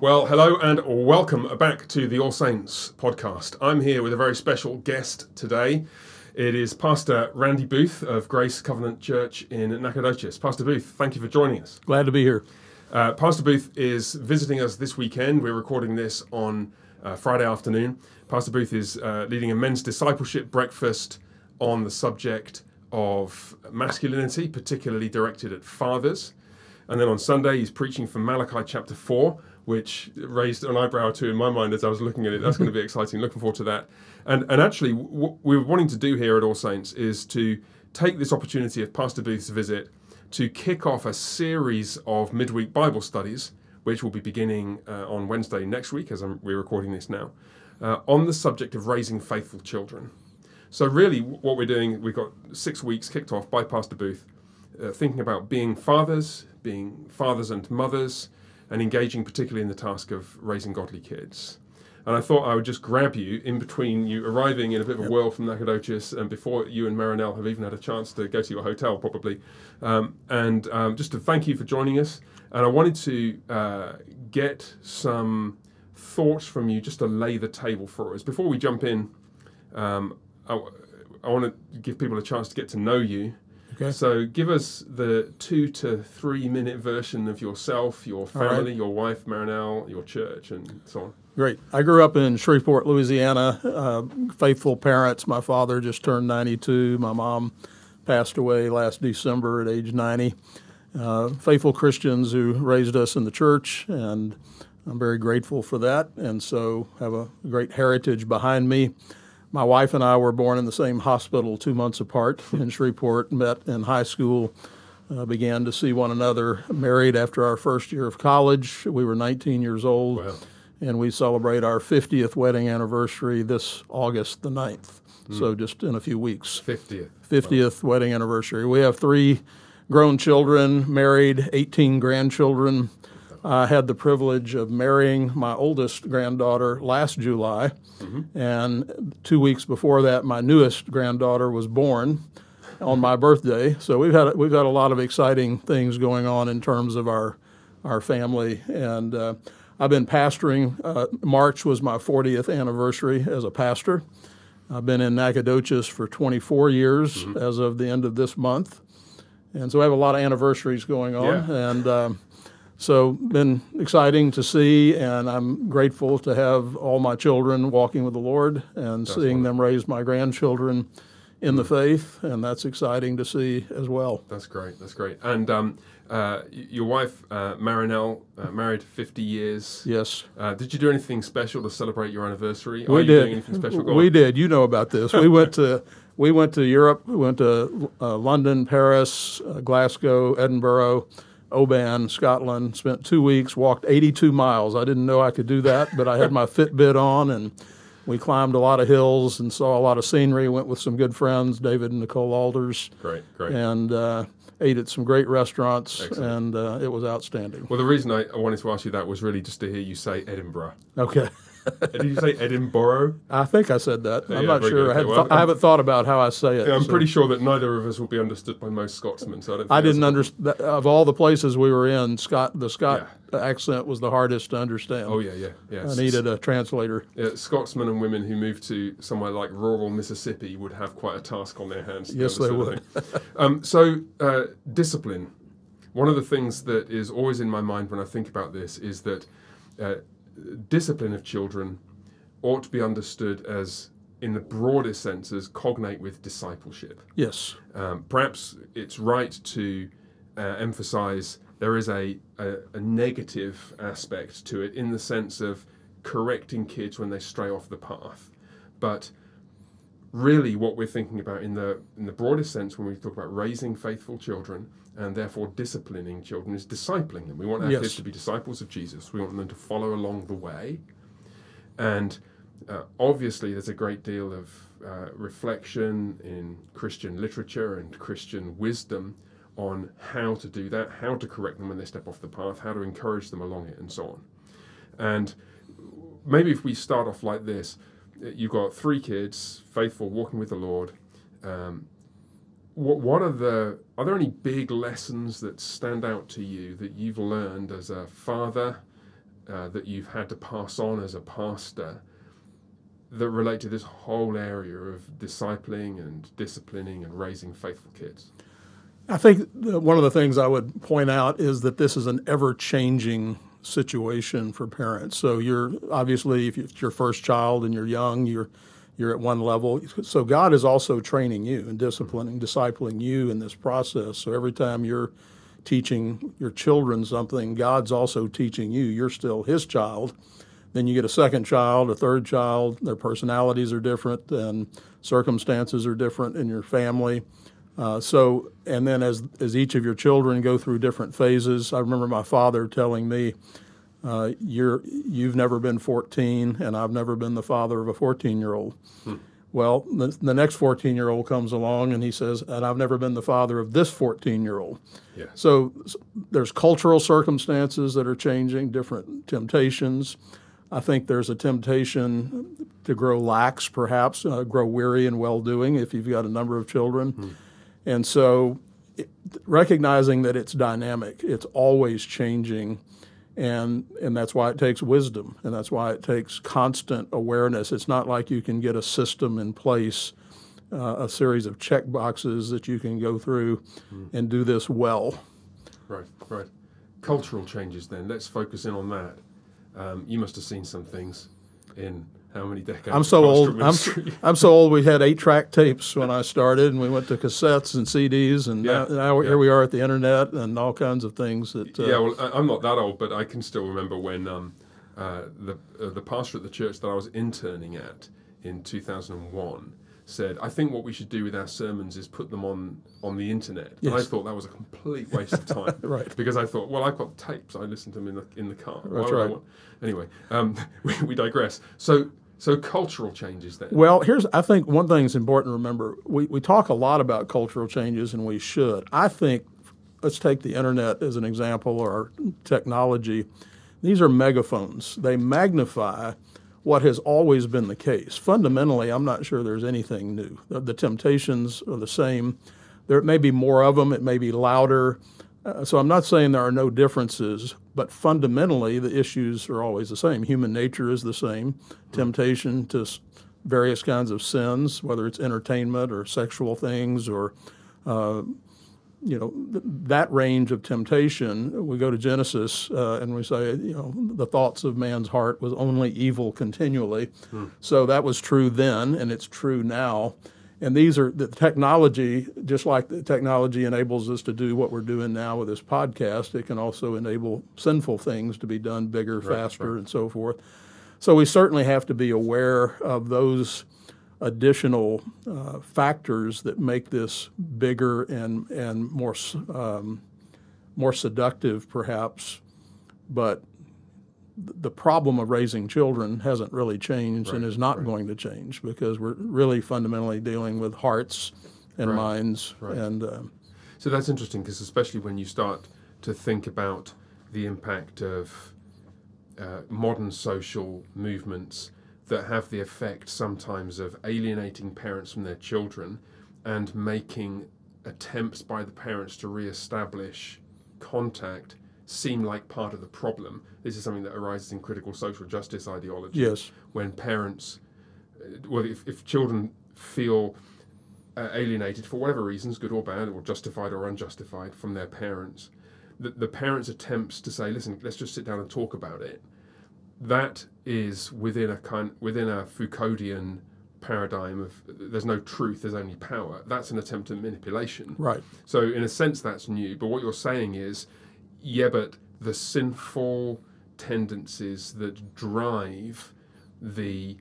Well, hello and welcome back to the All Saints podcast. I'm here with a very special guest today. It is Pastor Randy Booth of Grace Covenant Church in Nacogdoches. Pastor Booth, thank you for joining us. Glad to be here. Uh, Pastor Booth is visiting us this weekend. We're recording this on uh, Friday afternoon. Pastor Booth is uh, leading a men's discipleship breakfast on the subject of masculinity, particularly directed at fathers. And then on Sunday, he's preaching from Malachi chapter 4, which raised an eyebrow or two in my mind as I was looking at it. That's going to be exciting. Looking forward to that. And, and actually, what we're wanting to do here at All Saints is to take this opportunity of Pastor Booth's visit to kick off a series of midweek Bible studies, which will be beginning uh, on Wednesday next week, as I'm, we're recording this now, uh, on the subject of raising faithful children. So, really, what we're doing, we've got six weeks kicked off by Pastor Booth, uh, thinking about being fathers, being fathers and mothers, and engaging particularly in the task of raising godly kids. And I thought I would just grab you in between you arriving in a bit of a whirl from Nacogdoches and before you and Marinelle have even had a chance to go to your hotel, probably. Um, and um, just to thank you for joining us. And I wanted to uh, get some thoughts from you just to lay the table for us. Before we jump in, um, I, I want to give people a chance to get to know you. Okay. So give us the two to three minute version of yourself, your All right. family, your wife, Marinelle, your church, and so on. Great. I grew up in Shreveport, Louisiana. Uh, faithful parents. My father just turned 92. My mom passed away last December at age 90. Uh, faithful Christians who raised us in the church, and I'm very grateful for that. And so have a great heritage behind me. My wife and I were born in the same hospital two months apart in Shreveport, met in high school, uh, began to see one another, married after our first year of college. We were 19 years old Wow. and we celebrate our 50th wedding anniversary this August the 9th. Hmm. So just in a few weeks. 50th. 50th wedding anniversary. We have three grown children, married, 18 grandchildren. I had the privilege of marrying my oldest granddaughter last July, and two weeks before that, my newest granddaughter was born on my birthday. So we've had we've had a lot of exciting things going on in terms of our our family, and uh, I've been pastoring. Uh, March was my 40th anniversary as a pastor. I've been in Nacogdoches for 24 years as of the end of this month, and so I have a lot of anniversaries going on, Yeah. and um, so been exciting to see, and I'm grateful to have all my children walking with the Lord and seeing them raise my grandchildren in the faith, and that's exciting to see as well. That's great. That's great. And um, uh, your wife, uh, Marinelle, uh, married 50 years. Yes. Uh, did you do anything special to celebrate your anniversary? Are we you did. doing anything special? Go we did. You know about this. We went to we went to Europe. We went to uh, London, Paris, uh, Glasgow, Edinburgh, Oban, Scotland. Spent two weeks. Walked 82 miles. I didn't know I could do that, but I had my Fitbit on and. We climbed a lot of hills and saw a lot of scenery. Went with some good friends, David and Nicole Alders, Great, great. and uh, ate at some great restaurants, Excellent. and uh, it was outstanding. Well, the reason I, I wanted to ask you that was really just to hear you say Edinburgh. Okay. Did you say Edinburgh? I think I said that. I'm Yeah, not sure. I, had well, I haven't thought about how I say it. Yeah, I'm so- pretty sure that neither of us will be understood by most Scotsmen. So I, don't think I didn't understand. Of all the places we were in, Scott, the Scott accent was the hardest to understand. Oh yeah, yeah, yeah. I needed a translator. Yeah, Scotsmen and women who move to somewhere like rural Mississippi would have quite a task on their hands. Yes, they think. um, so, uh, discipline. One of the things that is always in my mind when I think about this is that uh, discipline of children ought to be understood as, in the broadest sense, as cognate with discipleship. Yes, Um, perhaps it's right to uh, emphasize there is a, a, a negative aspect to it in the sense of correcting kids when they stray off the path. But really, what we're thinking about in the, in the broadest sense when we talk about raising faithful children and therefore disciplining children is discipling them. We want our Yes. kids to be disciples of Jesus, we want them to follow along the way. And uh, obviously, there's a great deal of uh, reflection in Christian literature and Christian wisdom on how to do that, how to correct them when they step off the path, how to encourage them along it, and so on. And maybe if we start off like this, you've got three kids, faithful, walking with the Lord. Um, what, what are the are there any big lessons that stand out to you that you've learned as a father uh, that you've had to pass on as a pastor that relate to this whole area of discipling and disciplining and raising faithful kids? I think one of the things I would point out is that this is an ever changing situation for parents. So you're obviously, if it's your first child and you're young, you're you're at one level. So God is also training you and disciplining, discipling you in this process. So every time you're teaching your children something, God's also teaching you. You're still His child. Then you get a second child, a third child. Their personalities are different, and circumstances are different in your family. Uh, so, and then as as each of your children go through different phases, I remember my father telling me, uh, "You're you've never been 14, and I've never been the father of a 14 year old." Hmm. Well, the, the next 14 year old comes along and he says, and I've never been the father of this 14 year old. Yeah. So, there's cultural circumstances that are changing, different temptations. I think there's a temptation to grow lax, perhaps, uh, grow weary in well doing if you've got a number of children. Hmm. And so, it, recognizing that it's dynamic, it's always changing, and and that's why it takes wisdom, and that's why it takes constant awareness. It's not like you can get a system in place, uh, a series of check boxes that you can go through mm. and do this well. Right, right. Cultural changes. Then let's focus in on that. Um, you must have seen some things in how many decades? I'm so old. I'm, I'm so old. We had eight track tapes when I started, and we went to cassettes and CDs, and yeah, now, now yeah. here we are at the internet and all kinds of things. That uh, yeah, well, I'm not that old, but I can still remember when um, uh, the uh, the pastor at the church that I was interning at in 2001 said, "I think what we should do with our sermons is put them on on the internet." Yes. And I thought that was a complete waste of time, right? Because I thought, well, I've got tapes. I listen to them in the in the car. That's right. Anyway, um, we, we digress. So so cultural changes then. Well, here's I think one thing that's important to remember. We we talk a lot about cultural changes, and we should. I think let's take the internet as an example or technology. These are megaphones. They magnify what has always been the case. Fundamentally, I'm not sure there's anything new. The, the temptations are the same. There may be more of them. It may be louder. Uh, so I'm not saying there are no differences, but fundamentally the issues are always the same. Human nature is the same. Temptation to various kinds of sins, whether it's entertainment or sexual things or uh, you know th- that range of temptation. We go to Genesis uh, and we say, you know, the thoughts of man's heart was only evil continually. Hmm. So that was true then, and it's true now. And these are the technology, just like the technology enables us to do what we're doing now with this podcast, it can also enable sinful things to be done bigger, right, faster, right. and so forth. So we certainly have to be aware of those additional uh, factors that make this bigger and, and more, um, more seductive, perhaps. But the problem of raising children hasn't really changed right, and is not right. going to change because we're really fundamentally dealing with hearts and right, minds and uh, so that's interesting because especially when you start to think about the impact of uh, modern social movements that have the effect sometimes of alienating parents from their children and making attempts by the parents to re-establish contact seem like part of the problem. This is something that arises in critical social justice ideology. Yes. When parents, uh, well, if, if children feel uh, alienated for whatever reasons, good or bad, or justified or unjustified, from their parents, the, the parents' attempts to say, listen, let's just sit down and talk about it, that is within a kind within a Foucauldian paradigm of there's no truth, there's only power. That's an attempt at manipulation. Right. So in a sense, that's new. But what you're saying is yeah, but the sinful tendencies that drive the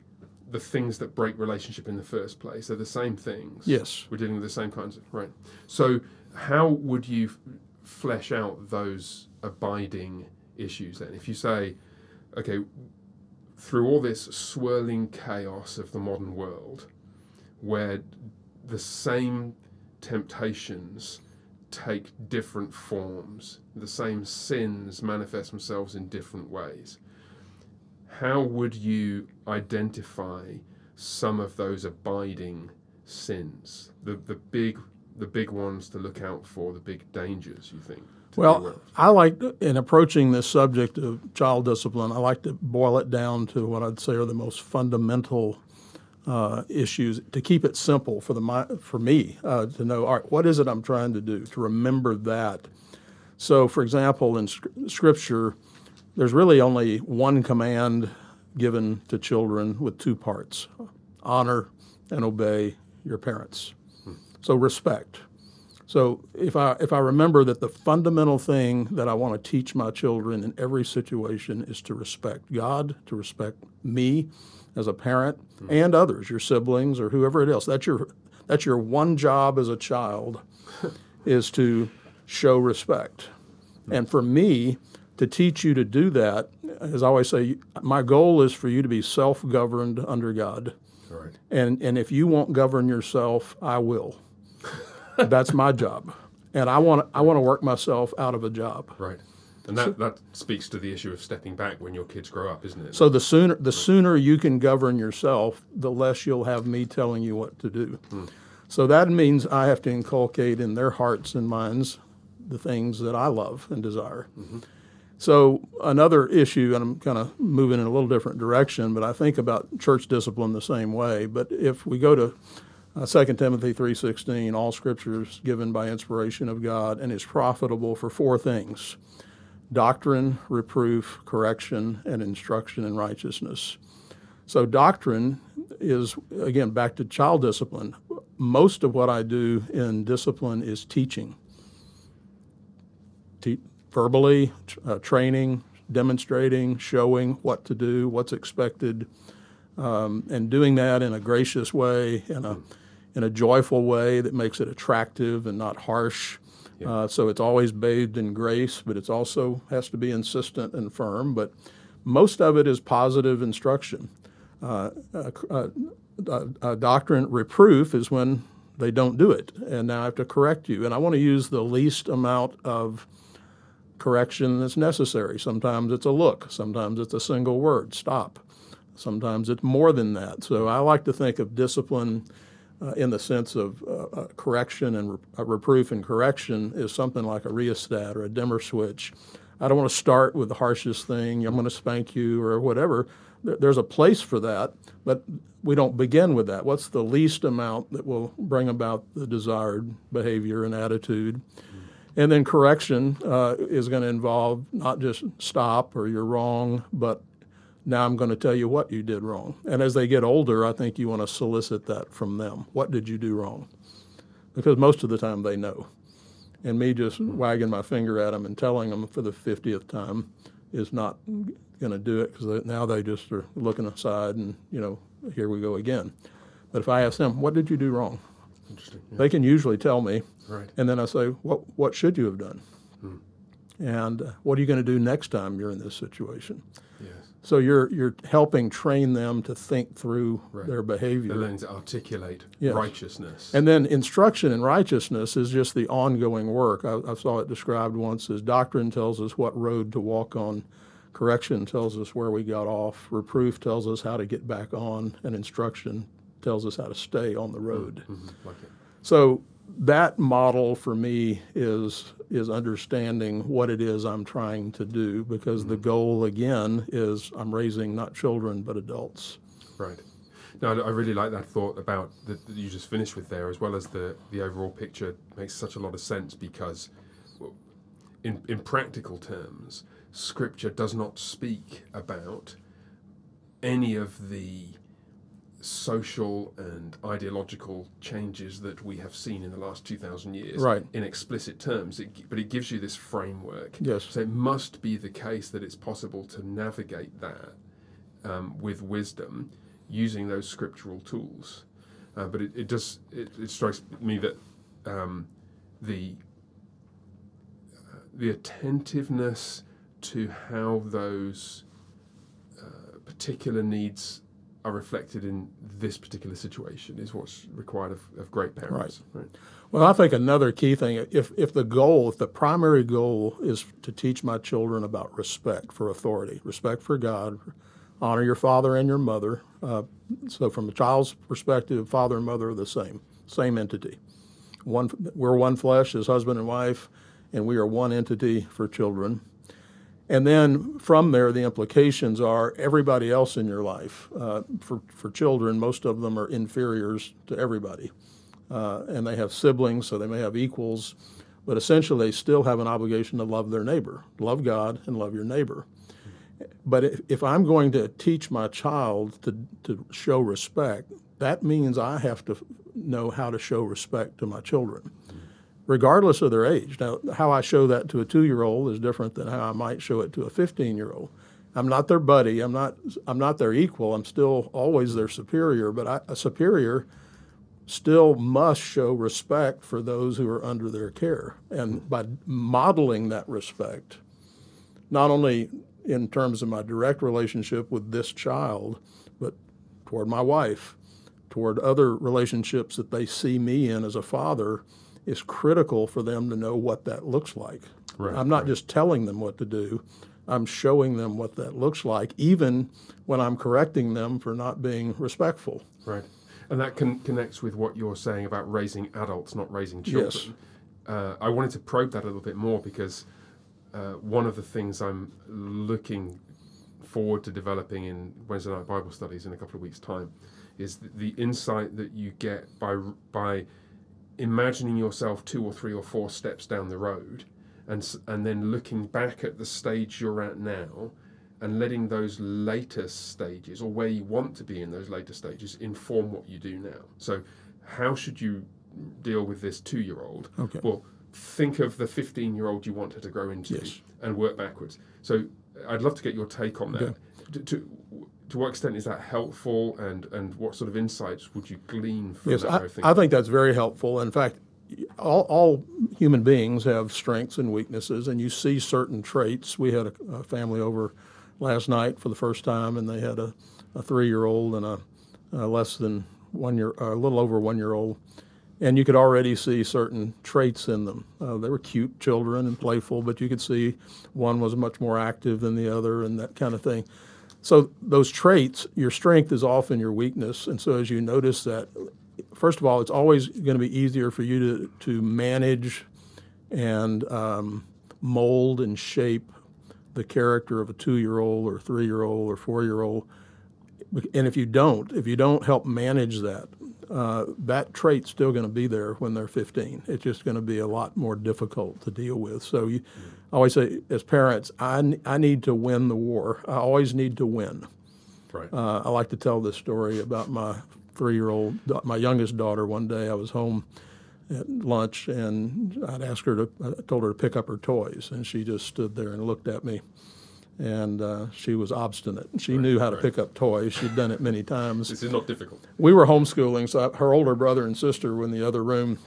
the things that break relationship in the first place are the same things. Yes, we're dealing with the same kinds of right. So how would you f- flesh out those abiding issues then? If you say, okay, through all this swirling chaos of the modern world, where the same temptations take different forms. The same sins manifest themselves in different ways. How would you identify some of those abiding sins? The, the big the big ones to look out for, the big dangers, you think? to be aware Well. I like, in approaching this subject of child discipline, I like to boil it down to what I'd say are the most fundamental uh, issues to keep it simple for the for me uh, to know. All right, what is it I'm trying to do? To remember that. So, for example, in sc- Scripture, there's really only one command given to children with two parts: honor and obey your parents. So, respect. So if I if I remember that the fundamental thing that I want to teach my children in every situation is to respect God, to respect me as a parent and others, your siblings or whoever it is. That's your that's your one job as a child is to show respect. And for me to teach you to do that, as I always say, my goal is for you to be self-governed under God. Right. And, and if you won't govern yourself, I will. That's my job. And I want, I want to work myself out of a job. Right. And that, that speaks to the issue of stepping back when your kids grow up, isn't it? So the sooner, the sooner you can govern yourself, the less you'll have me telling you what to do. So that means I have to inculcate in their hearts and minds the things that I love and desire. So another issue, and I'm kind of moving in a little different direction, but I think about church discipline the same way. But if we go to uh, 2 Timothy 3:16, all scripture is given by inspiration of God and is profitable for four things: doctrine, reproof, correction, and instruction in righteousness. So doctrine is again back to child discipline. Most of what I do in discipline is teaching. Te- verbally, uh, training, demonstrating, showing what to do, what's expected, um, and doing that in a gracious way, in a in a joyful way that makes it attractive and not harsh. Uh, so it's always bathed in grace, but it's also has to be insistent and firm. But most of it is positive instruction. Uh, uh, uh, uh, doctrine reproof is when they don't do it, and now I have to correct you. And I want to use the least amount of correction that's necessary. Sometimes it's a look, sometimes it's a single word, stop. Sometimes it's more than that. So I like to think of discipline uh, in the sense of uh, uh, correction and uh, reproof and correction is something like a rheostat or a dimmer switch. I don't want to start with the harshest thing, I'm going to spank you or whatever. There- There's a place for that, but we don't begin with that. What's the least amount that will bring about the desired behavior and attitude? And then correction uh, is going to involve not just stop or you're wrong, but now I'm going to tell you what you did wrong. And as they get older, I think you want to solicit that from them. What did you do wrong? Because most of the time they know. And me just wagging my finger at them and telling them for the 50th time is not going to do it because now they just are looking aside and, you know, here we go again. But if I ask them, what did you do wrong? Interesting. Yeah. They can usually tell me. Right. And then I say, what, what should you have done? And uh, what are you going to do next time you're in this situation? Yes. So you're, you're helping train them to think through Right. their behavior. Learning to articulate Yes. righteousness. And then instruction in righteousness is just the ongoing work. I, I saw it described once as doctrine tells us what road to walk on, correction tells us where we got off, reproof tells us how to get back on, and instruction tells us how to stay on the road. Mhm, like it. So that model for me is is understanding what it is I'm trying to do because the mm-hmm. goal again is I'm raising not children but adults. Right. No, I really like that thought about that that you just finished with there, as well as the the overall picture makes such a lot of sense because, in in practical terms, Scripture does not speak about any of the social and ideological changes that we have seen in the last 2000 years Right. in explicit terms it, but it gives you this framework Yes. so it must be the case that it's possible to navigate that um, with wisdom using those scriptural tools. Uh, but it, it does it, it strikes me that um, the uh, the attentiveness to how those uh, particular needs are reflected in this particular situation is what's required of, of great parents. Right. Well, I think another key thing, if, if the goal, if the primary goal is to teach my children about respect for authority, respect for God, honor your father and your mother. Uh, so, from a child's perspective, father and mother are the same, same entity. One, we're one flesh as husband and wife, and we are one entity for children. And then from there, the implications are everybody else in your life. Uh, for, for children, most of them are inferiors to everybody. Uh, and they have siblings, so they may have equals, but essentially they still have an obligation to love their neighbor, love God, and love your neighbor. But if, if I'm going to teach my child to, to show respect, that means I have to know how to show respect to my children regardless of their age. Now, how I show that to a two-year-old is different than how I might show it to a 15-year-old. I'm not their buddy. I'm not. I'm not their equal. I'm still always their superior. But I, a superior still must show respect for those who are under their care, and by modeling that respect, not only in terms of my direct relationship with this child, but toward my wife, toward other relationships that they see me in as a father is critical for them to know what that looks like. Right, I'm not right. just telling them what to do, I'm showing them what that looks like, even when I'm correcting them for not being respectful. Right. And that con- connects with what you're saying about raising adults, not raising children. Yes. Uh, I wanted to probe that a little bit more because uh, one of the things I'm looking forward to developing in Wednesday night Bible studies in a couple of weeks' time is th- the insight that you get by by imagining yourself two or three or four steps down the road and and then looking back at the stage you're at now and letting those later stages or where you want to be in those later stages inform what you do now so how should you deal with this two year old Okay. well think of the 15 year old you want her to grow into Yes. and work backwards so i'd love to get your take on that Okay. to, to, to what extent is that helpful and, and what sort of insights would you glean from Yes, that I? I think that's very helpful. In fact, all, all human beings have strengths and weaknesses, and you see certain traits. We had a, a family over last night for the first time, and they had a, a three-year-old and a, a less than one year, a little over one-year-old, and you could already see certain traits in them. Uh, they were cute children and playful, but you could see one was much more active than the other, and that kind of thing. So those traits, your strength is often your weakness, and so as you notice that, first of all, it's always going to be easier for you to to manage and um, mold and shape the character of a two-year-old or three-year-old or four-year-old. And if you don't, if you don't help manage that, uh, that trait's still going to be there when they're 15. It's just going to be a lot more difficult to deal with. So you, I always say, as parents, I, I need to win the war. I always need to win. right. Uh, I like to tell this story about my three-year-old, my youngest daughter. One day I was home at lunch and I'd asked her to, I told her to pick up her toys, and she just stood there and looked at me. And uh, she was obstinate. She knew how to right. pick up toys. She'd done it many times this is not difficult. we were homeschooling, so her older brother and sister were in the other room.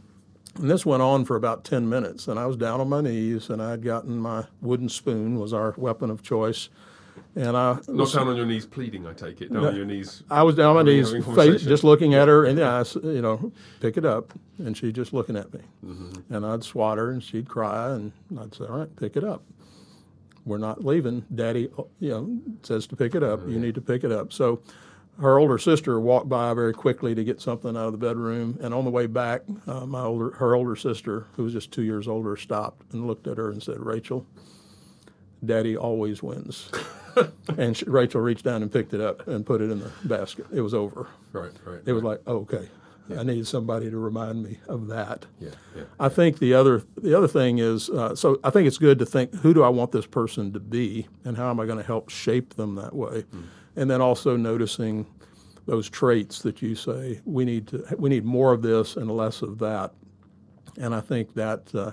And this went on for about 10 minutes, and I was down on my knees, and I'd gotten my wooden spoon, was our weapon of choice. And I Not was, down on your knees pleading, I take it. Down on your knees. I was down on my knees, face, just looking at her, and yeah, I s you know, pick it up, and she just looking at me. Mm-hmm. And I'd swat her, and she'd cry, and I'd say, "All right, pick it up. We're not leaving. Daddy, you know, says to pick it up. You need to pick it up." So, her older sister walked by very quickly to get something out of the bedroom, and on the way back, uh, my older, her older sister, who was just two years older, stopped and looked at her and said, "Rachel, Daddy always wins." and she, Rachel reached down and picked it up and put it in the basket. It was over. Right, right. It was like, oh, okay, I needed somebody to remind me of that. Yeah, yeah. I think the other the other thing is uh, so I think it's good to think who do I want this person to be and how am I going to help shape them that way, and then also noticing those traits that you say we need to we need more of this and less of that, and I think that. Uh,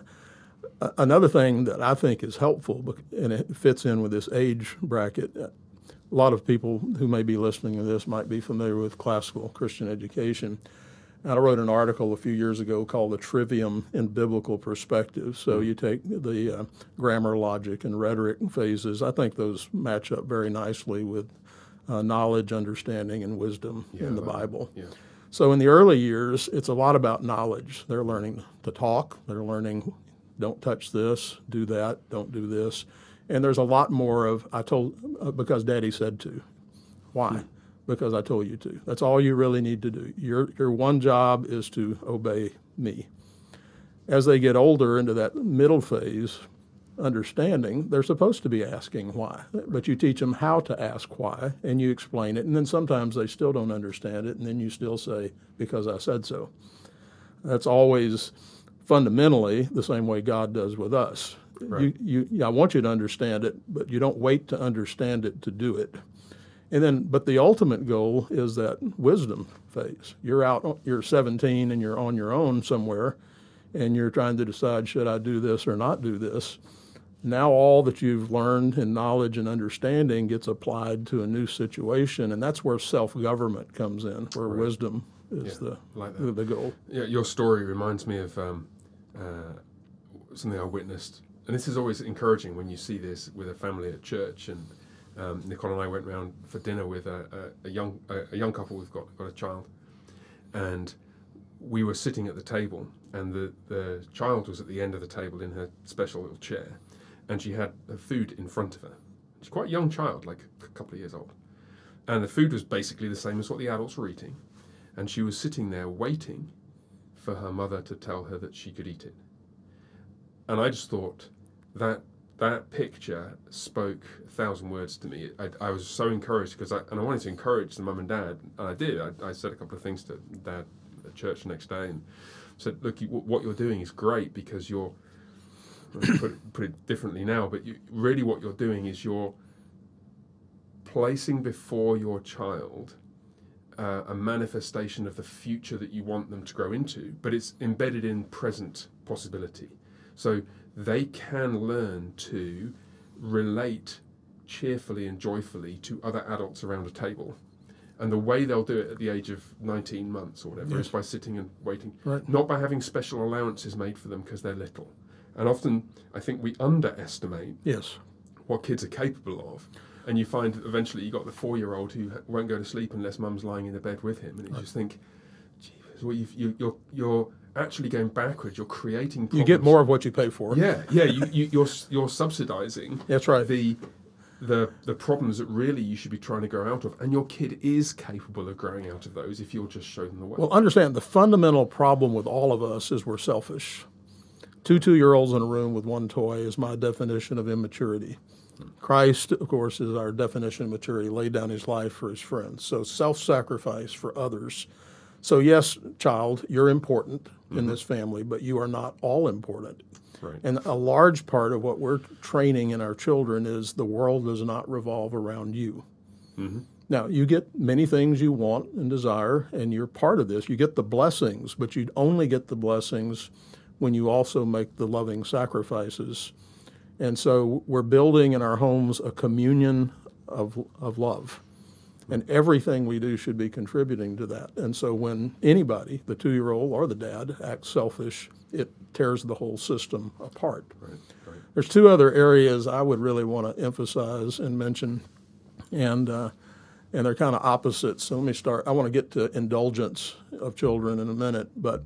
Another thing that I think is helpful, and it fits in with this age bracket, uh, a lot of people who may be listening to this might be familiar with classical Christian education. And I wrote an article a few years ago called The Trivium in Biblical Perspective. So you take the uh, grammar, logic, and rhetoric phases. I think those match up very nicely with uh, knowledge, understanding, and wisdom Yeah, in the that. Bible. Yeah. So in the early years, it's a lot about knowledge. They're learning to talk. They're learning, don't touch this, do that, don't do this, and there's a lot more of I told uh, because Daddy said to. Why? Because I told you to. That's all you really need to do. Your your one job is to obey me. As they get older into that middle phase, understanding, they're supposed to be asking why. But you teach them how to ask why, and you explain it, and then sometimes they still don't understand it, and then you still say, because I said so. That's always fundamentally the same way God does with us. Right. You, you, I want you to understand it, but you don't wait to understand it to do it. And then, but the ultimate goal is that wisdom phase. You're out, you're 17 and you're on your own somewhere, and you're trying to decide should I do this or not do this. Now, all that you've learned in knowledge and understanding gets applied to a new situation, and that's where self government comes in, where wisdom is Yeah, the, like the, the goal. Yeah, your story reminds me of um, uh, something I witnessed, and this is always encouraging when you see this with a family at church. And um, Nicole and I went round for dinner with a, a, a young a, a young couple who've got got a child, and we were sitting at the table, and the the child was at the end of the table in her special little chair, and she had her food in front of her. She's quite a young child, like a couple of years old, and the food was basically the same as what the adults were eating, and she was sitting there waiting for her mother to tell her that she could eat it. And I just thought that that picture spoke a thousand words to me. I, I was so encouraged because I and I wanted to encourage the mum and dad, and I did. I, I said a couple of things to dad at church the next day and said, "Look, you, what you're doing is great because you're." put, it, put it differently now, but you, really what you're doing is you're placing before your child uh, a manifestation of the future that you want them to grow into, but it's embedded in present possibility. So they can learn to relate cheerfully and joyfully to other adults around a table. And the way they'll do it at the age of 19 months or whatever is by sitting and waiting, Right. not by having special allowances made for them because they're little. And often I think we underestimate Yes. what kids are capable of. And you find that eventually you've got the four-year-old who won't go to sleep unless mum's lying in the bed with him, and you just think, "Jeepers, well, you've, you, you're you're actually going backwards. You're creating. Problems. You get more of what you pay for. Yeah, yeah. You, you you're you're subsidising That's right. the the the problems that really you should be trying to grow out of, and your kid is capable of growing out of those if you'll just show them the way. Well, understand the fundamental problem with all of us is we're selfish. Two two year olds in a room with one toy is my definition of immaturity. Christ, of course, is our definition of maturity, laid down his life for his friends. So self sacrifice for others. So, yes, child, you're important in this family, but you are not all important. right. And a large part of what we're training in our children is the world does not revolve around you. Mm-hmm. Now, you get many things you want and desire, and you're part of this. You get the blessings, but you only get the blessings when you also make the loving sacrifices. And so we're building in our homes a communion of, of love. And everything we do should be contributing to that. And so when anybody, the two year old or the dad, acts selfish, it tears the whole system apart. right. Right. There's two other areas I would really want to emphasize and mention, and uh, and they're kind of opposites. So let me start. I want to get to indulgence of children in a minute, but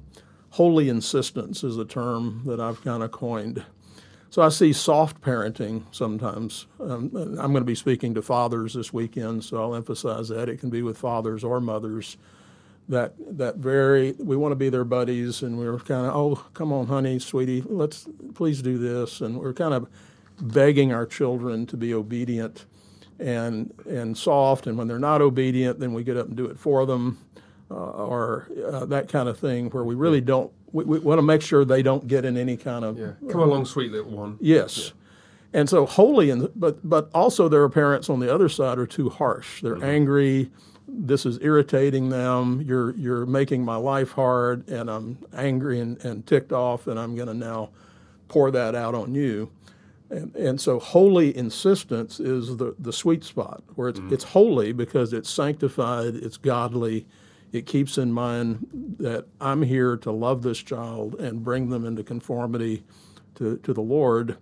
holy insistence is a term that I've kind of coined. So I see soft parenting sometimes. Um, I'm going to be speaking to fathers this weekend, so I'll emphasize that it can be with fathers or mothers. That that very we want to be their buddies, and we're kind of oh come on honey, sweetie, let's please do this, and we're kind of begging our children to be obedient and and soft, and when they're not obedient, then we get up and do it for them, Uh, or uh, that kind of thing, where we really don't. We, we want to make sure they don't get in any kind of Yeah. Come along, sweet little one. Yes. And so holy, and but but also their parents on the other side are too harsh. They're mm-hmm. angry. This is irritating them. You're you're making my life hard, and I'm angry and, and ticked off, and I'm going to now pour that out on you. And, and so holy insistence is the, the sweet spot where it's, mm-hmm. it's holy because it's sanctified, it's godly, it keeps in mind that I'm here to love this child and bring them into conformity to, to the Lord.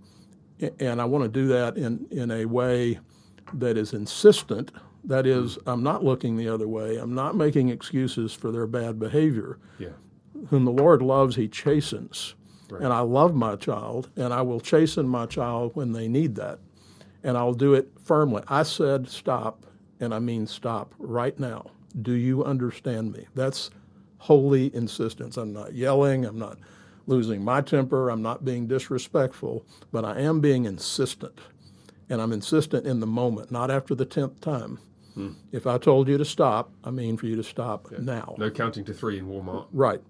And I want to do that in, in a way that is insistent. That is, I'm not looking the other way. I'm not making excuses for their bad behavior. Yeah. Whom the Lord loves, he chastens. Right. And I love my child, and I will chasten my child when they need that. And I'll do it firmly. I said stop, and I mean stop right now. Do you understand me? That's holy insistence. I'm not yelling, I'm not losing my temper. I'm not being disrespectful, but I am being insistent. And I'm insistent in the moment, not after the 10th time. If I told you to stop, I mean for you to stop now. No counting to three in Walmart. Right.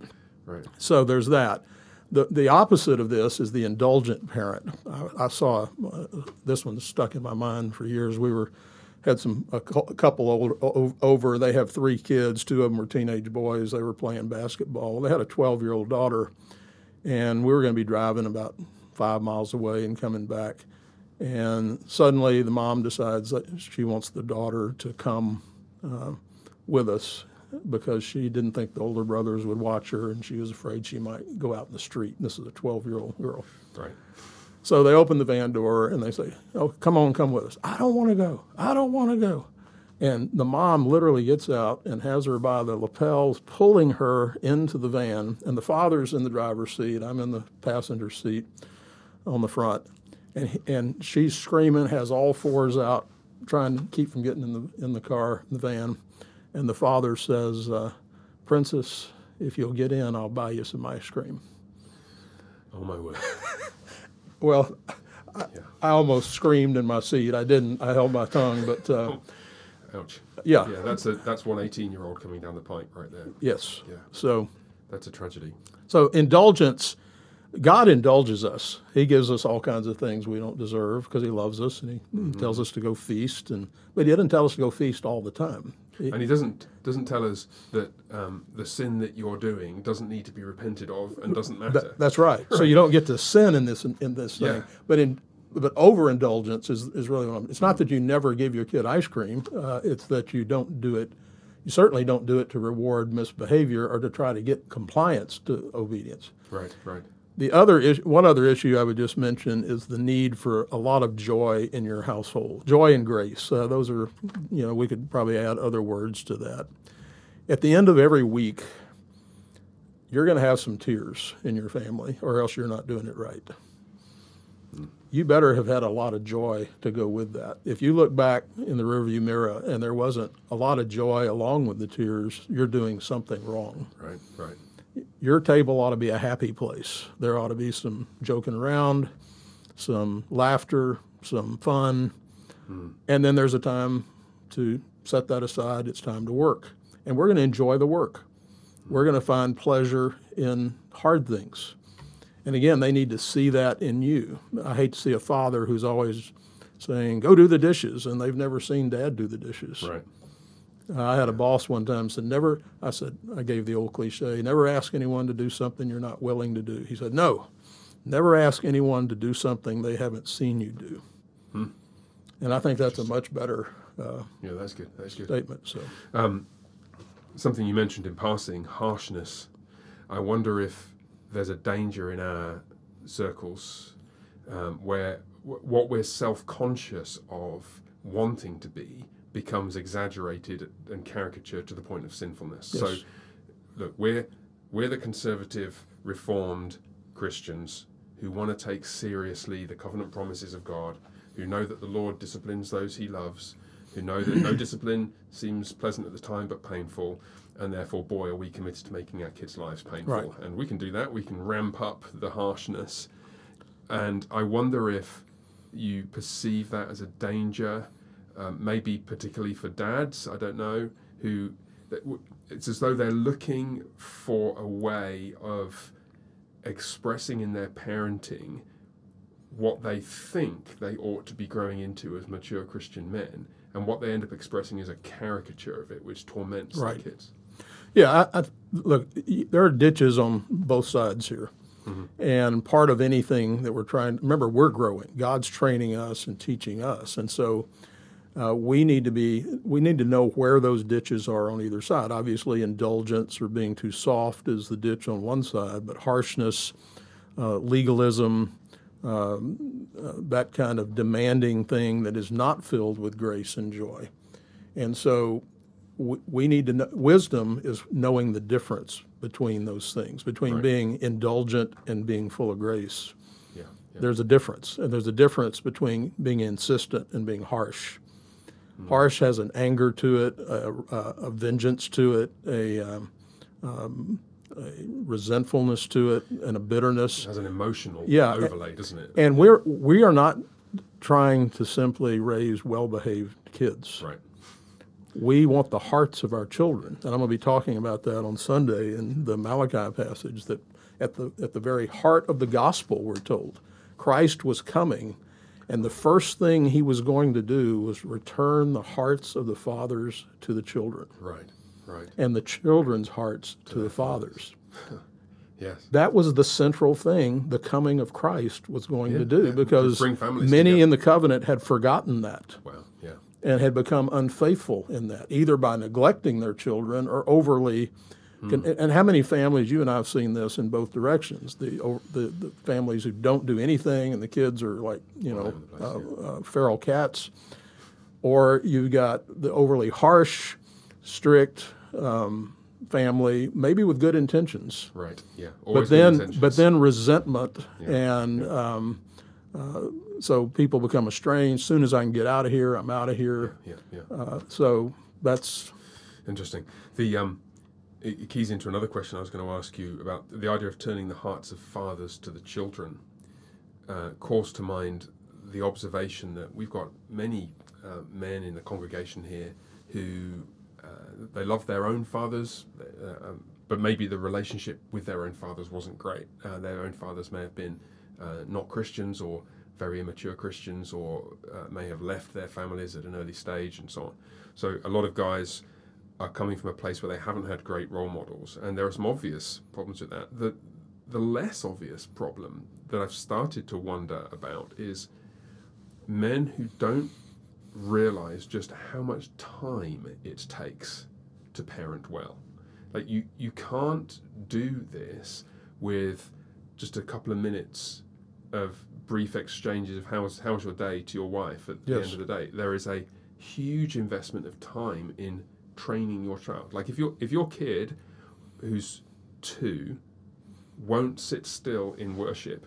Right. So there's that. The, the opposite of this is the indulgent parent. I, I saw uh, this one stuck in my mind for years. We were had some a, couple old, over. They have three kids. Two of them were teenage boys. They were playing basketball. They had a 12 year old daughter, and we were going to be driving about five miles away and coming back. And suddenly, the mom decides that she wants the daughter to come uh, with us because she didn't think the older brothers would watch her, and she was afraid she might go out in the street. And this is a 12 year old girl. Right. So they open the van door and they say, "Oh, come on, come with us." I don't want to go. I don't want to go. And the mom literally gets out and has her by the lapels, pulling her into the van. And the father's in the driver's seat. I'm in the passenger seat on the front, and and she's screaming, has all fours out, trying to keep from getting in the in the car, the van. And the father says, uh, "Princess, if you'll get in, I'll buy you some ice cream." Oh my word. Well, I, Yeah. I almost screamed in my seat. I didn't. I held my tongue, but uh, Ouch. yeah, Yeah, that's a that's one 18 year old coming down the pike right there. yes. Yeah. So, That's a tragedy. so indulgence. God indulges us. He gives us all kinds of things we don't deserve because He loves us, and He Mm-hmm. tells us to go feast. And but He doesn't tell us to go feast all the time. He- And he doesn't doesn't tell us that um, the sin that you're doing doesn't need to be repented of and doesn't matter. That- that's right. So you don't get to sin in this in this thing. Yeah. But in but overindulgence is, is really what I'm, it's not that you never give your kid ice cream. Uh, it's that you don't do it. You certainly don't do it to reward misbehavior or to try to get compliance to obedience. right, right. The other one other issue I would just mention is the need for a lot of joy in your household, joy and grace. Uh, those are, you know, we could probably add other words to that. At the end of every week, you're going to have some tears in your family, or else you're not doing it right. You better have had a lot of joy to go with that. If you look back in the rearview mirror and there wasn't a lot of joy along with the tears, you're doing something wrong Right, right. Your table ought to be a happy place. There ought to be some joking around, some laughter, some fun, hmm. and then there's a time to set that aside. It's time to work. And we're going to enjoy the work. We're going to find pleasure in hard things. And again, they need to see that in you. I hate to see a father who's always saying, Go do the dishes, and they've never seen dad do the dishes. Right. I had a boss one time said, "Never." I said, "I gave the old cliche: never ask anyone to do something you're not willing to do." He said, "No, never ask anyone to do something they haven't seen you do." And I think that's a much better uh, Yeah, that's good. That's good. statement. So, Something you mentioned in passing, harshness. I wonder if there's a danger in our circles um, where w- what we're self-conscious of wanting to be becomes exaggerated and caricatured to the point of sinfulness. So, look, we're we're the conservative, reformed Christians who want to take seriously the covenant promises of God, who know that the Lord disciplines those He loves, who know that no discipline seems pleasant at the time but painful, and therefore, boy, are we committed to making our kids' lives painful. Right. And we can do that. We can ramp up the harshness. And I wonder if you perceive that as a danger, um, maybe particularly for dads, I don't know, who it's as though they're looking for a way of expressing in their parenting what they think they ought to be growing into as mature Christian men, and what they end up expressing is a caricature of it, which torments Right. their kids. yeah, I, I, look, there are ditches on both sides here. And part of anything that we're trying, remember, we're growing. God's training us and teaching us, and so uh, we need to be, we need to know where those ditches are on either side. Obviously, indulgence or being too soft is the ditch on one side, but harshness, uh, legalism, um, uh, that kind of demanding thing that is not filled with grace and joy. And so we, we need to know, wisdom is knowing the difference between those things, between Right. being indulgent and being full of grace. Yeah, yeah. There's a difference, and there's a difference between being insistent and being harsh. Harsh has an anger to it, a, a, a vengeance to it, a um, um, a resentfulness to it and a bitterness. It has an emotional Yeah, overlay, doesn't it? And we're we are not trying to simply raise well-behaved kids. right. We want the hearts of our children, and I'm going to be talking about that on Sunday in the Malachi passage. That at the at the very heart of the gospel, we're told Christ was coming, and the first thing he was going to do was return the hearts of the fathers to the children, Right. Right. and the children's hearts to the fathers. Yes. That was the central thing the coming of Christ was going to do, yeah, because families many together. in the covenant had forgotten that Wow. Yeah. and had become unfaithful in that, either by neglecting their children or overly. Can, and how many families you and I have seen this in both directions? The, the the families who don't do anything, and the kids are like you know uh, uh, feral cats, or you've got the overly harsh, strict um, family, maybe with good intentions, Right. Yeah. but Always good then but then resentment and um, uh, so people become estranged. Soon as I can get out of here, I'm out of here. Yeah. Yeah. Uh, so that's Interesting. The um, it keys into another question I was going to ask you about the idea of turning the hearts of fathers to the children. Uh, calls to mind the observation that we've got many uh, men in the congregation here who uh, they love their own fathers, uh, um, but maybe the relationship with their own fathers wasn't great. Uh, their own fathers may have been uh, not Christians or very immature Christians, or may have left their families at an early stage, and so on. So a lot of guys are coming from a place where they haven't had great role models, and there are some obvious problems with that. The the less obvious problem that I've started to wonder about is men who don't realize just how much time it takes to parent well. Like you, you can't do this with just a couple of minutes of brief exchanges of how's how's your day to your wife at the Yes. end of the day. There is a huge investment of time in training your child. Like if your if your kid who's two won't sit still in worship,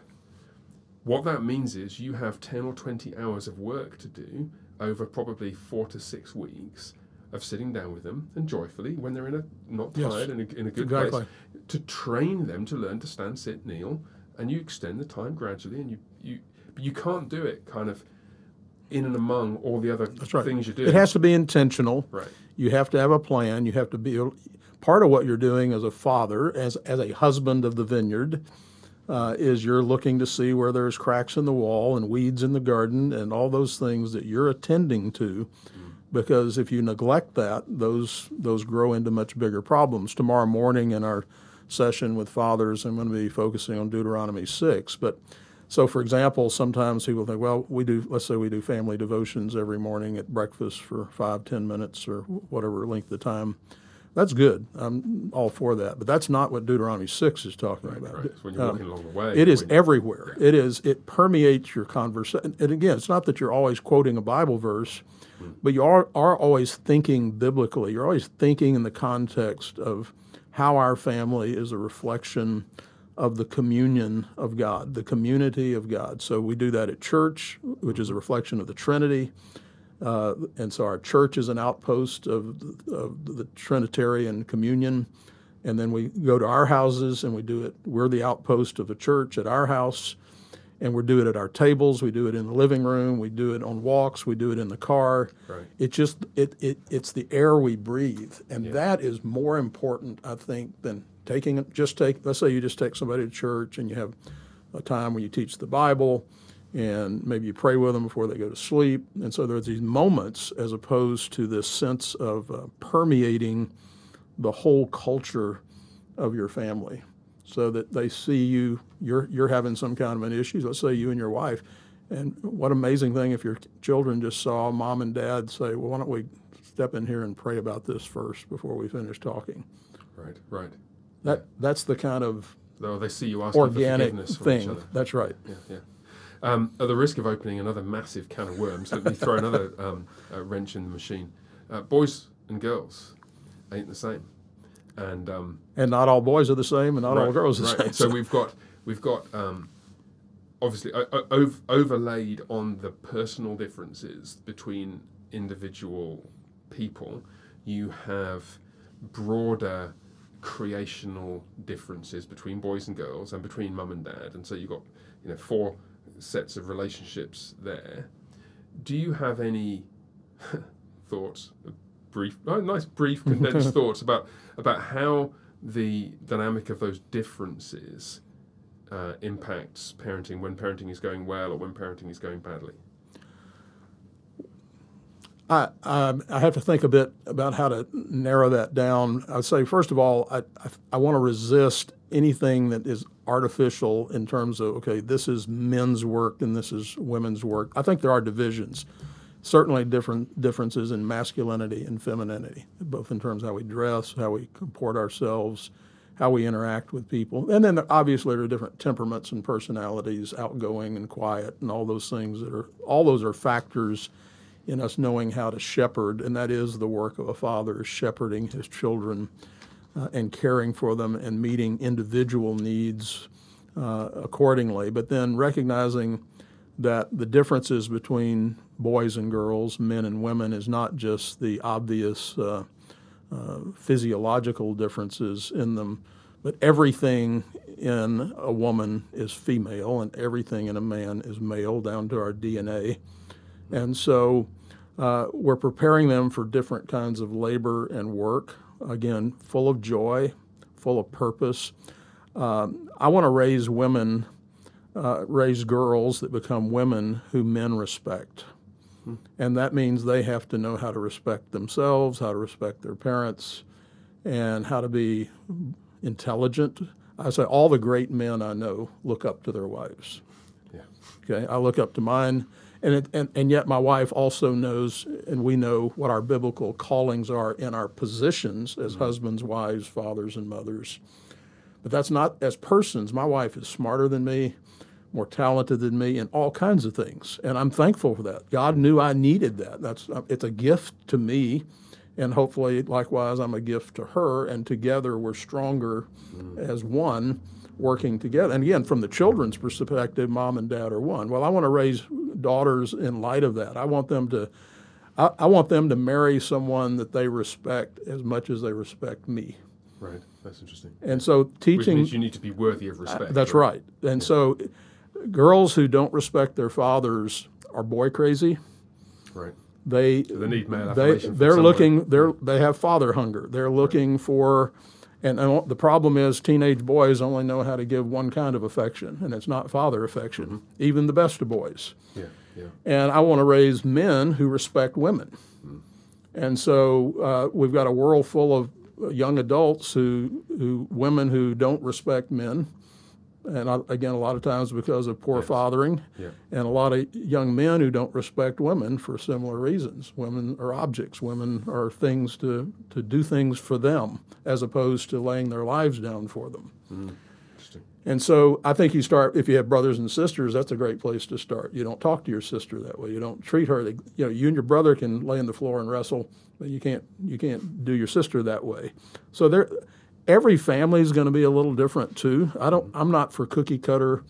what that means is you have 10 or 20 hours of work to do over probably four to six weeks of sitting down with them and joyfully when they're in a not Yes, tired in a, in a good exactly. place to train them to learn to stand sit kneel and you extend the time gradually and you you but you can't do it kind of in and among all the other right. things you do It has to be intentional. right You have to have a plan. You have to be part of what you're doing as a father, as as a husband of the vineyard, uh, is you're looking to see where there's cracks in the wall and weeds in the garden and all those things that you're attending to. Because if you neglect that, those those grow into much bigger problems. Tomorrow morning in our session with fathers, I'm going to be focusing on Deuteronomy six. But so, for example, sometimes people think, well, we do. Let's say we do family devotions every morning at breakfast for five, ten minutes, or whatever length of time. That's good. I'm all for that. But that's not what Deuteronomy six is talking about. right it's when you're walking along the way Um, It is everywhere. It is. It permeates your conversation. And again, it's not that you're always quoting a Bible verse, but you are, are always thinking biblically. You're always thinking in the context of how our family is a reflection of the communion of God, the community of God. So we do that at church, which is a reflection of the Trinity. Uh, and so our church is an outpost of, of the Trinitarian communion. And then we go to our houses and we do it. We're the outpost of the church at our house. And we do it at our tables. We do it in the living room. We do it on walks. We do it in the car. Right. It just it, it it's the air we breathe, and that is more important, I think, than taking. Just take. Let's say you just take somebody to church and you have a time where you teach the Bible, and maybe you pray with them before they go to sleep. And so there's these moments as opposed to this sense of uh, permeating the whole culture of your family so that they see you you're you're having some kind of an issue let's say you and your wife and what amazing thing if your children just saw mom and dad say well why don't we step in here and pray about this first before we finish talking right right that that's the kind of though they see you asking organic for forgiveness from each thing other that's right Yeah, yeah. Um, at the risk of opening another massive can of worms, let me throw another um, uh, wrench in the machine. Uh, boys and girls ain't the same, and um, and not all boys are the same and not all girls are the right. same So we've got we've got um, obviously o- o- ov- overlaid on the personal differences between individual people. You have broader creational differences between boys and girls and between mum and dad, and so you've got you know four sets of relationships there. Do you have any thoughts, brief, oh, nice brief condensed thoughts about about how the dynamic of those differences uh, impacts parenting when parenting is going well or when parenting is going badly? I, I, I have to think a bit about how to narrow that down. I'd say, first of all, I, I, I want to resist anything that is artificial in terms of, okay, this is men's work and this is women's work. I think there are divisions, certainly different differences in masculinity and femininity, both in terms of how we dress, how we comport ourselves, how we interact with people. And then obviously there are different temperaments and personalities, outgoing and quiet, and all those things that are, all those are factors in us knowing how to shepherd, and that is the work of a father, shepherding his children uh, and caring for them and meeting individual needs uh, accordingly. But then recognizing that the differences between boys and girls, men and women, is not just the obvious uh, uh physiological differences in them, but everything in a woman is female and everything in a man is male, down to our DNA. And so uh, we're preparing them for different kinds of labor and work, again, full of joy, full of purpose. Um, I want to raise women, uh, raise girls that become women who men respect. Hmm. And that means they have to know how to respect themselves, how to respect their parents, and how to be intelligent. I say all the great men I know look up to their wives. Yeah. Okay, I look up to mine and, it, and, and yet, my wife also knows, and we know what our biblical callings are in our positions as mm-hmm. husbands, wives, fathers, and mothers. But that's not as persons. My wife is smarter than me, more talented than me in all kinds of things, and I'm thankful for that. God knew I needed that. That's it's a gift to me, and hopefully, likewise, I'm a gift to her. And together, we're stronger mm. as one working together. And again, from the children's perspective, mom and dad are one. Well, I want to raise daughters in light of that. I want them to, I, I want them to marry someone that they respect as much as they respect me. Right. That's interesting. And so teaching. Which means you need to be worthy of respect. Uh, that's right. right. And yeah. so girls who don't respect their fathers are boy crazy. Right. They, so they need male they, they're looking they're they have father hunger. They're looking right. for and, and, the problem is, teenage boys only know how to give one kind of affection, and it's not father affection, mm-hmm. even the best of boys. Yeah, yeah. And I want to raise men who respect women. Mm-hmm. And so uh, we've got a world full of young adults who, who women who don't respect men and again, a lot of times because of poor yes. fathering, yeah. and a lot of young men who don't respect women for similar reasons. Women are objects. Women are things to to do things for them, as opposed to laying their lives down for them. Mm. And so I think you start if you have brothers and sisters. That's a great place to start. You don't talk to your sister that way. You don't treat her. You know, you and your brother can lay on the floor and wrestle, but you can't you can't do your sister that way. So there every family is going to be a little different too. I don't. I'm not for cookie cutter.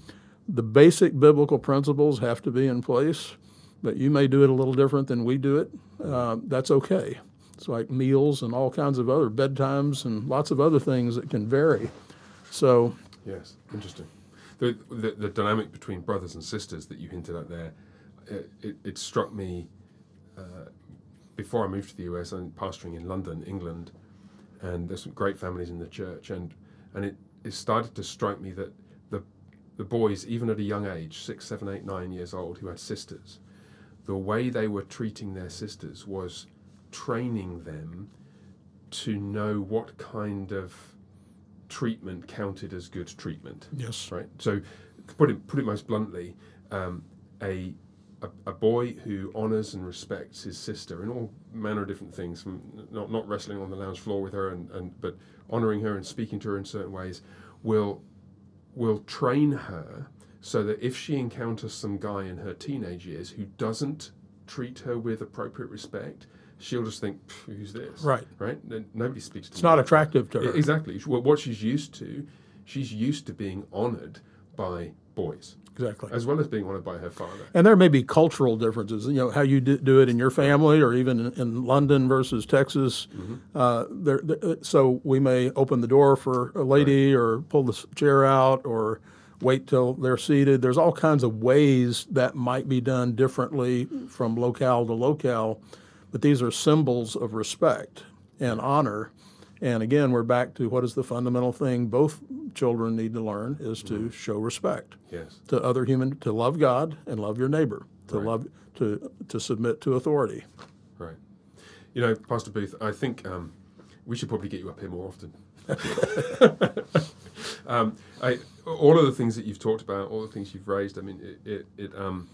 The basic biblical principles have to be in place, but you may do it a little different than we do it. Uh, that's okay. It's like meals and all kinds of other bedtimes and lots of other things that can vary. So yes, interesting. The, the, the dynamic between brothers and sisters that you hinted at there, it, it, it struck me uh, before I moved to the US. I'm pastoring in London, England and there's some great families in the church, and and it, it started to strike me that the the boys, even at a young age, six, seven, eight, nine years old, who had sisters, the way they were treating their sisters was training them to know what kind of treatment counted as good treatment. Yes. Right. So, put it put it most bluntly, um, a a, a, boy who honours and respects his sister in all manner of different things, from not, not wrestling on the lounge floor with her, and, and but honouring her and speaking to her in certain ways, will will train her so that if she encounters some guy in her teenage years who doesn't treat her with appropriate respect, she'll just think, "Who's this?" Right. Right. Nobody speaks to. her. It's not attractive to her. Exactly. What she's used to, she's used to being honoured by boys, Exactly. as well as being honoured by her father. And there may be cultural differences, you know, how you do, it in your family or even in, in London versus Texas. Uh, there, there- so we may open the door for a lady or pull the chair out or wait till they're seated. There's all kinds of ways that might be done differently from locale to locale, but these are symbols of respect and honor. And again, we're back to what is the fundamental thing both children need to learn is to show respect Yes. to other human to love God and love your neighbor to Right. love to to submit to authority. Right. You know, Pastor Booth, I think um, we should probably get you up here more often. um, I, all of the things that you've talked about, all the things you've raised, I mean, it, it, it um,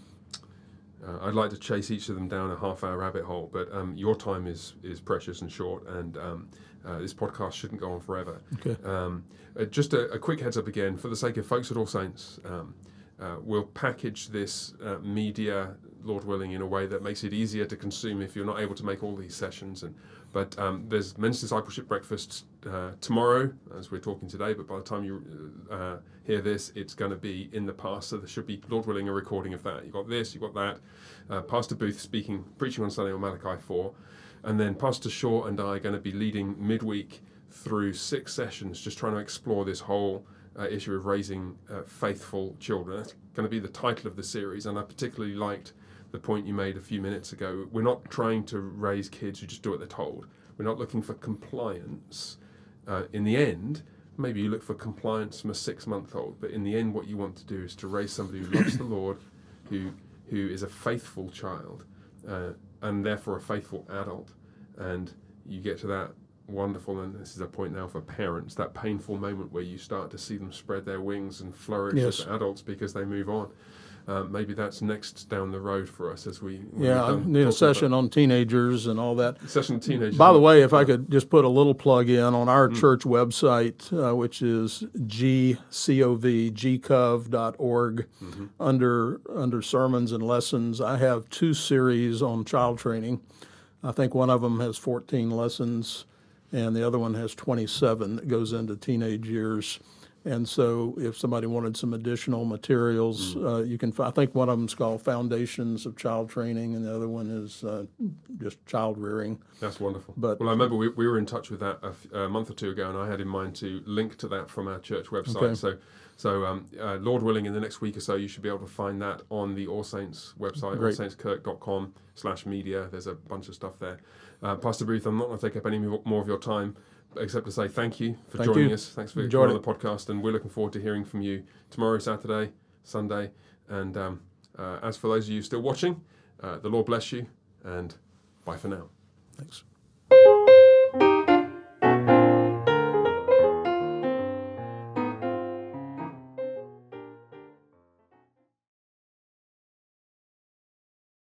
uh, I'd like to chase each of them down a half-hour rabbit hole, but um, your time is is precious and short, and um, uh, this podcast shouldn't go on forever. Okay. Um, uh, just a, a quick heads up again, for the sake of folks at All Saints, um, uh, we'll package this uh, media, Lord willing, in a way that makes it easier to consume if you're not able to make all these sessions. And but um, there's men's discipleship breakfast uh, tomorrow, as we're talking today. But by the time you uh, hear this, it's going to be in the past. So there should be, Lord willing, a recording of that. You got this, you got that. Uh, Pastor Booth speaking, preaching on Sunday on Malachi four, and then Pastor Shaw and I are going to be leading midweek through six sessions, just trying to explore this whole uh, issue of raising uh, faithful children. That's going to be the title of the series, and I particularly liked the point you made a few minutes ago. We're not trying to raise kids who just do what they're told. We're not looking for compliance. Uh, in the end, maybe you look for compliance from a six-month-old, but in the end, what you want to do is to raise somebody who loves the Lord, who who is a faithful child, uh, and therefore a faithful adult. And you get to that wonderful, and this is a point now for parents, that painful moment where you start to see them spread their wings and flourish Yes. as adults because they move on. Um, maybe that's next down the road for us as we yeah I need a session on teenagers and all that. Session teenagers. By the way, if I could just put a little plug in on our Mm. church website, uh, which is gcov, gcov.org, Mm-hmm. under under sermons and lessons, I have two series on child training. I think one of them has 14 lessons, and the other one has 27 that goes into teenage years. And so, if somebody wanted some additional materials, Mm. uh, you can. I think one of them is called Foundations of Child Training, and the other one is uh, just child rearing. That's wonderful. But- well, I remember we, we were in touch with that a, f- a month or two ago, and I had in mind to link to that from our church website. Okay. So, so um, uh, Lord willing, in the next week or so, you should be able to find that on the All Saints website, Great. allsaintskirk.com slash media. There's a bunch of stuff there. Uh, Pastor Booth, I'm not going to take up any more of your time, except to say thank you for Thank joining you. us. Thanks for joining the podcast, and we're looking forward to hearing from you tomorrow, Saturday, Sunday. And um, uh, as for those of you still watching, uh, the Lord bless you, and bye for now. Thanks.